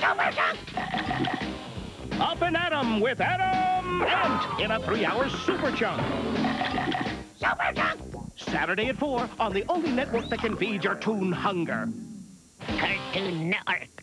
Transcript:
Super Chunk! Up and Atom with Atom Ant in a three-hour Super Chunk. Super Chunk! Saturday at 4 on the only network that can feed your toon hunger. Cartoon Network.